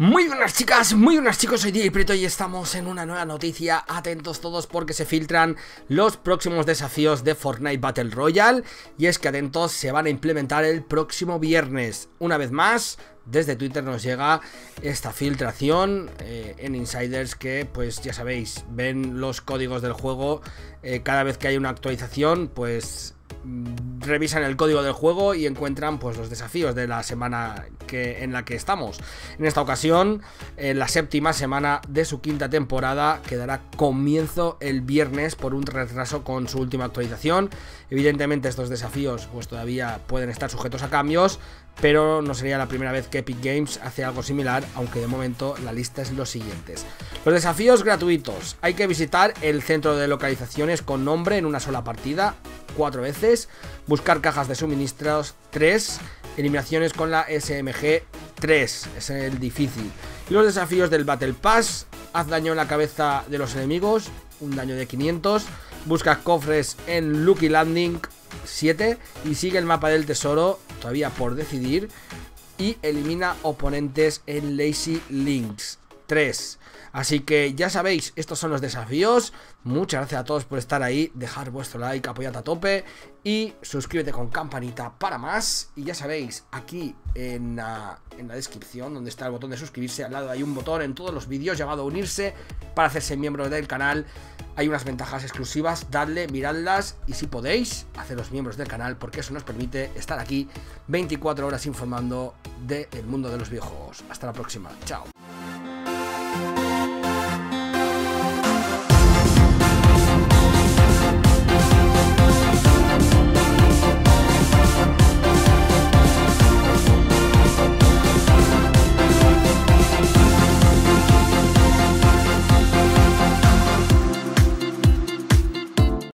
Muy buenas chicas, muy buenas chicos, soy DJ Prieto y estamos en una nueva noticia. Atentos todos porque se filtran los próximos desafíos de Fortnite Battle Royale Y es que atentos, se van a implementar el próximo viernes. Una vez más, desde Twitter nos llega esta filtración eh, en insiders que pues ya sabéis, ven los códigos del juego eh, cada vez que hay una actualización pues revisan el código del juego y encuentran pues los desafíos de la semana que, en la que estamos. En esta ocasión, en la séptima semana de su quinta temporada, que dará comienzo el viernes por un retraso con su última actualización. Evidentemente estos desafíos pues todavía pueden estar sujetos a cambios, pero no sería la primera vez que Epic Games hace algo similar, aunque de momento la lista es los siguientes. Los desafíos gratuitos. Hay que visitar el centro de localizaciones con nombre en una sola partida, cuatro veces, buscar cajas de suministros 3, eliminaciones con la SMG 3, es el difícil. Y los desafíos del Battle Pass, haz daño en la cabeza de los enemigos, un daño de 500, busca cofres en Lucky Landing 7 y sigue el mapa del tesoro, todavía por decidir, y elimina oponentes en Lazy Links 3. Así que ya sabéis, estos son los desafíos. Muchas gracias a todos por estar ahí. Dejar vuestro like, apoyad a tope. Y suscríbete con campanita para más. Y ya sabéis, aquí en la, en la descripción, donde está el botón de suscribirse, al lado hay un botón en todos los vídeos llamado unirse para hacerse miembro del canal. Hay unas ventajas exclusivas, dadle, miradlas y si podéis, haceros miembros del canal porque eso nos permite estar aquí 24 horas informando del mundo de los videojuegos. Hasta la próxima, chao. Thank you.